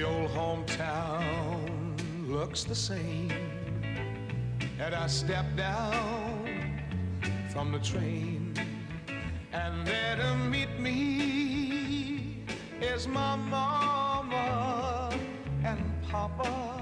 hometown looks the same. And I step down from the train, and there to meet me is my mama and papa.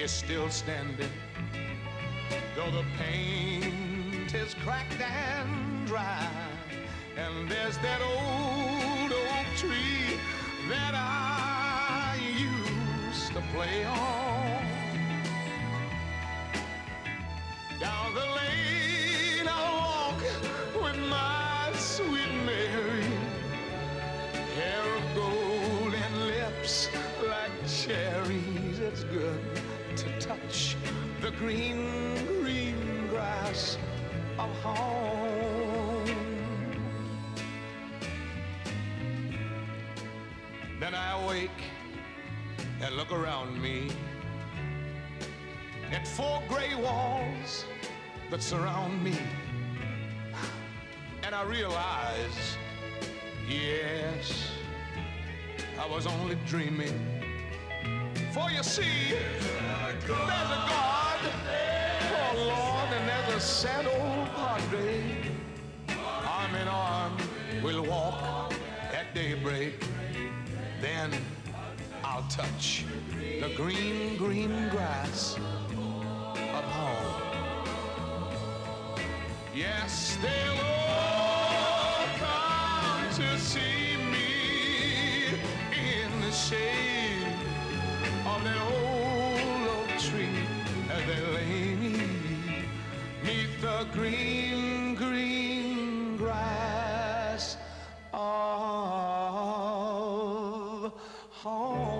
is still standing, though the paint is cracked and dry. And there's that old oak tree that I used to play on. Down the lane I walk with my sweet Mary, hair of gold and lips like cherries. It's good to touch the green, green grass of home. Then I awake and look around me at four gray walls that surround me. And I realize, yes, I was only dreaming. For you see, there's a God, oh Lord, and there's a sad old padre. Arm in arm, we'll walk at daybreak. Then I'll touch the green, green grass of home. Yes, they'll all the green, green grass of home.